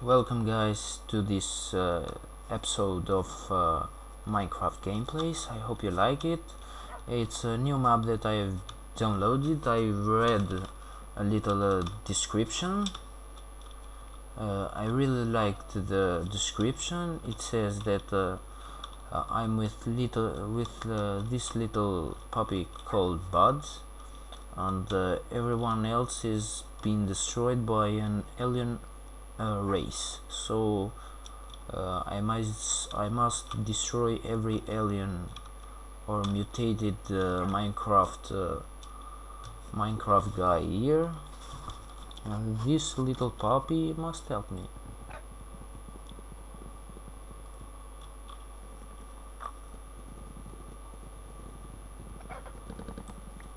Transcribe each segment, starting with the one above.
Welcome guys to this uh, episode of uh, Minecraft gameplays. I hope you like it. It's a new map that I have downloaded. I read a little uh, description. Uh, I really liked the description. It says that uh, uh, I'm with little with this little puppy called Buds, and everyone else is being destroyed by an alien uh, race. So uh, I must I must destroy every alien or mutated uh, Minecraft uh, Minecraft guy here. And this little puppy must help me.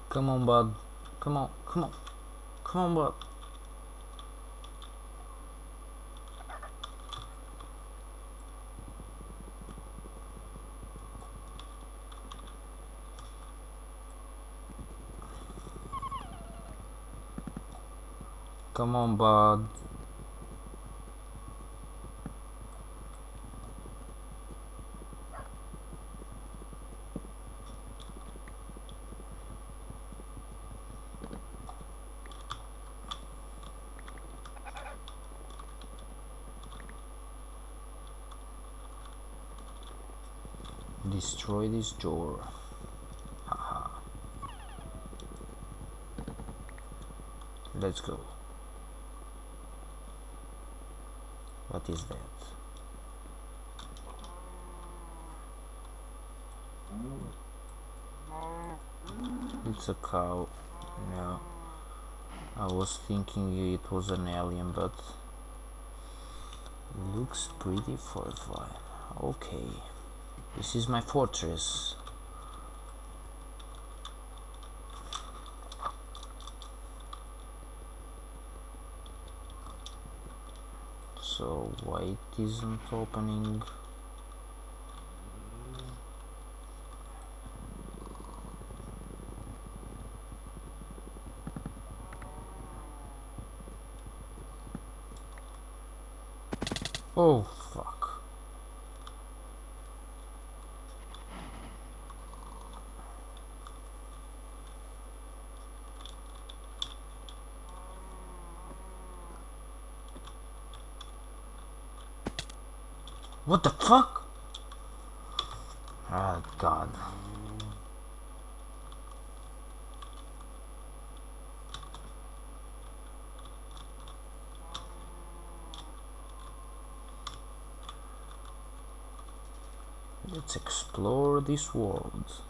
Come on bud. Come on come on. Come on bud Come on, bud. Destroy this door. Haha. Let's go. What is that? It's a cow. Yeah. I was thinking it was an alien, but looks pretty fortified. Okay. This is my fortress. so why it isn't opening oh What the fuck? Oh god. Let's explore this world.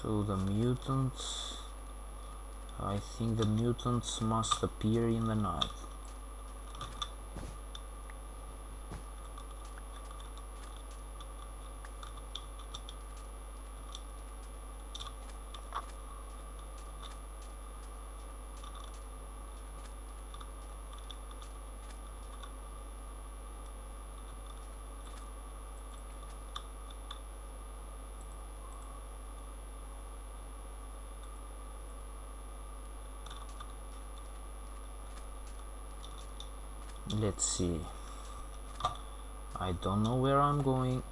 So the mutants. I think the mutants must appear in the night let's see. I don't know where I'm going.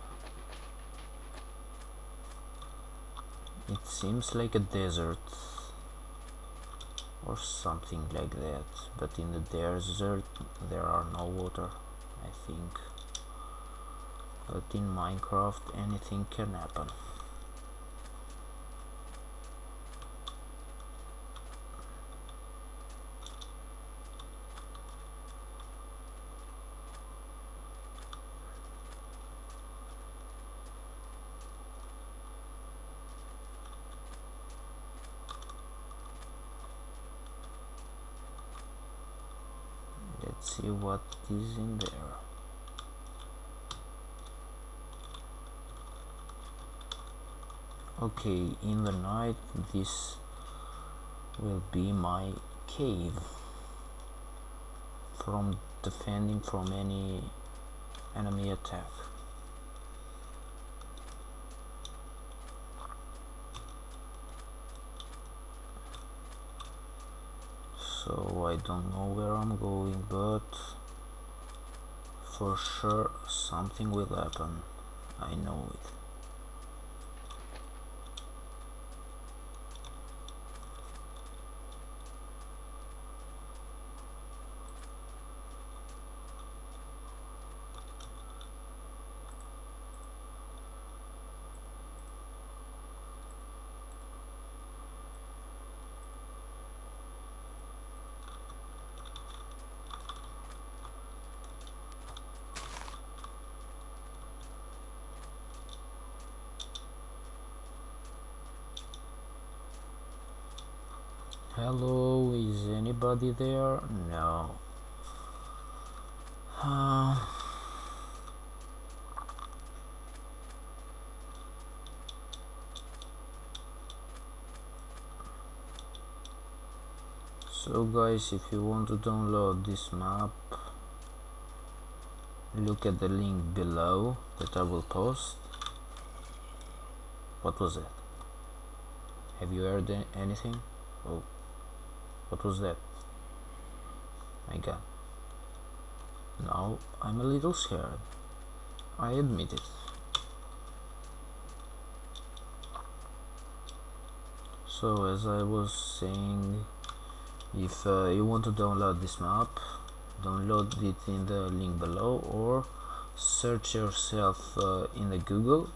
It seems like a desert or something like that but in the desert there are no water I think. But in Minecraft anything can happen let's see what is in there. Okay in the night this will be my cave. From defending from any enemy attack so I don't know where I'm going but for sure something will happen. I know it Hello, is anybody there? No. Uh, so guys, if you want to download this map, look at the link below that I will post. What was it? Have you heard anything? Oh. What was that? My god. Now I'm a little scared. I admit it. So as I was saying, if uh, you want to download this map, download it in the link below or search yourself uh, in the Google.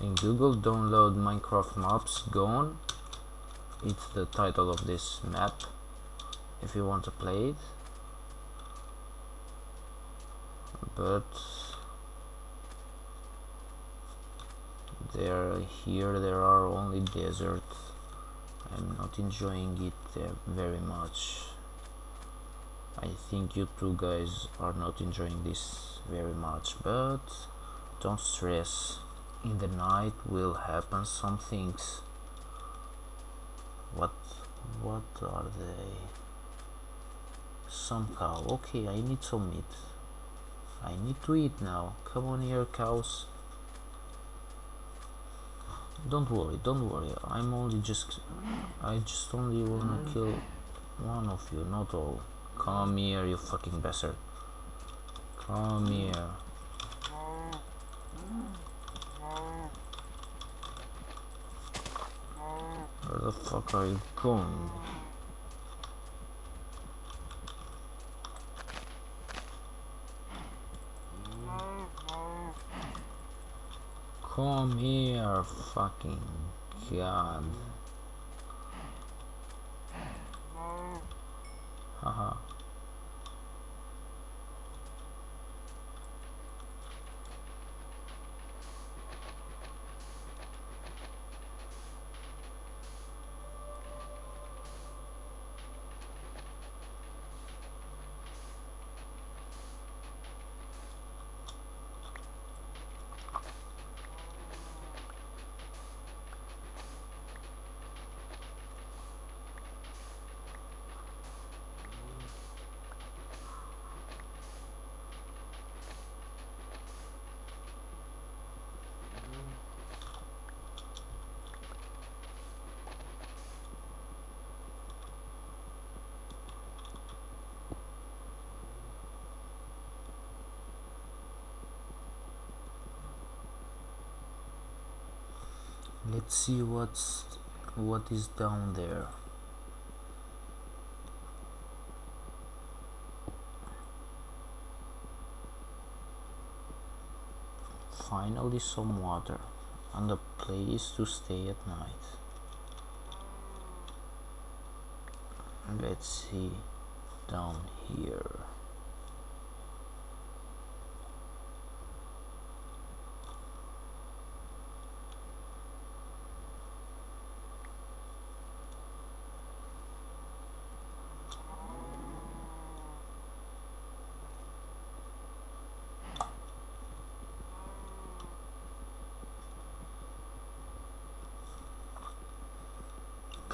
In Google, download Minecraft maps gone it's the title of this map if you want to play it. But there here there are only deserts. I'm not enjoying it uh, very much. I think you two guys are not enjoying this very much but don't stress. In the night will happen some things what what are they? Some cow. Okay I need some meat. I need to eat now. Come on here cows. Don't worry don't worry. I'm only just I just only wanna mm. kill one of you not all. Come here you fucking bastard. Come here Fuck are you going? Come here, fucking god. Haha. Let's see what's what is down there. Finally some water and a place to stay at night. Let's see down here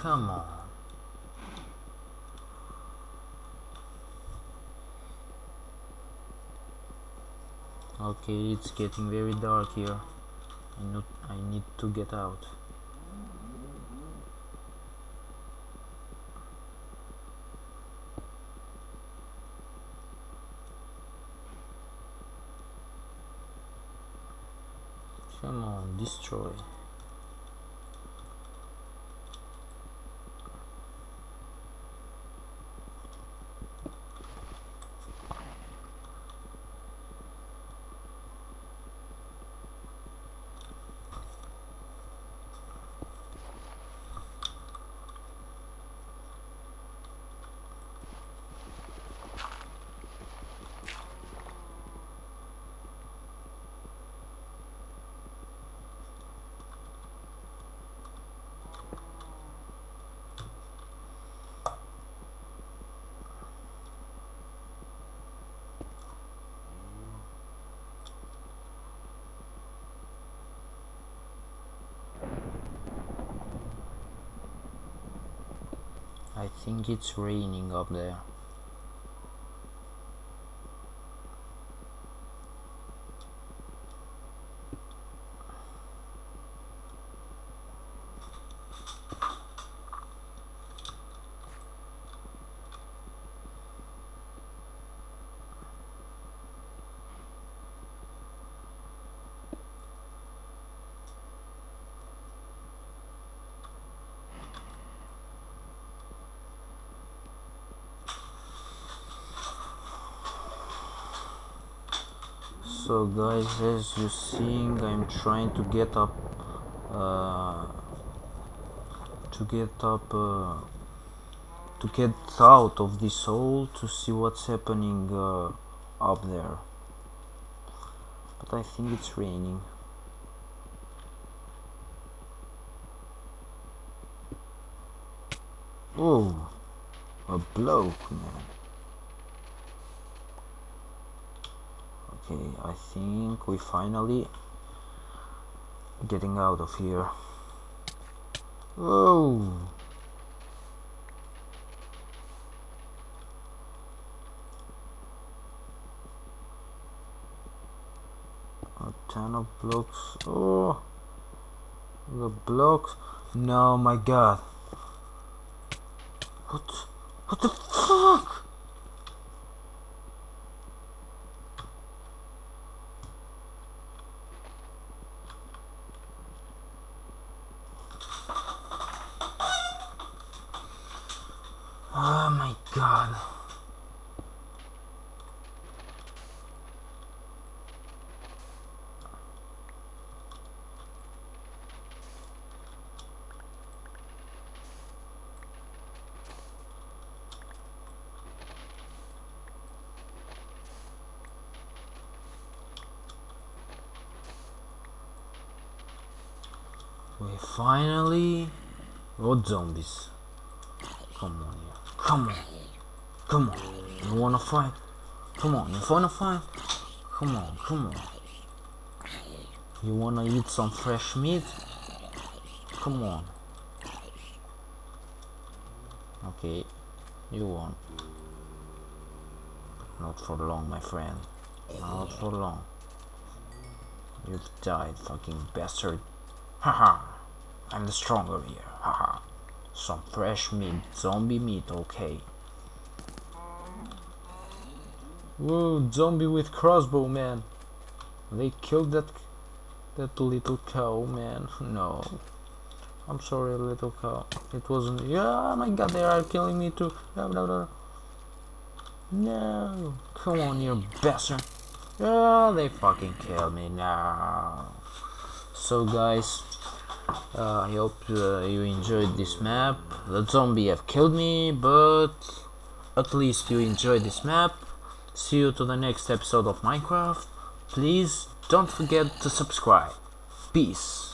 Come on. Okay, it's getting very dark here. I need, I need to get out. Come on, destroy. Think it's raining up there. So guys as you seeing I'm trying to get up uh, to get up uh, to get out of this hole to see what's happening uh, up there. But I think it's raining. Oh a bloke man okay I think we finally getting out of here. Oh a ton of blocks. Oh the blocks. No my god. What what the fuck Oh my god. We finally got zombies. Come on, yeah. Come on. Come on. You wanna fight? Come on, you wanna fight? Come on, come on. You wanna eat some fresh meat? Come on. Okay, you won. Not for long, my friend. Not for long. You've died, fucking bastard. Haha. I'm the stronger here. Haha. Some fresh meat, zombie meat, okay. Whoa, zombie with crossbow, man. They killed that that little cow, man. No. I'm sorry, little cow. It wasn't. Yeah, my god, they are killing me too. No, no, no. No. Come on, you bastard. Yeah, they fucking killed me now. So, guys, uh, I hope uh, you enjoyed this map. The zombie have killed me, but at least you enjoyed this map. See you to the next episode of Minecraft. Please don't forget to subscribe. Peace.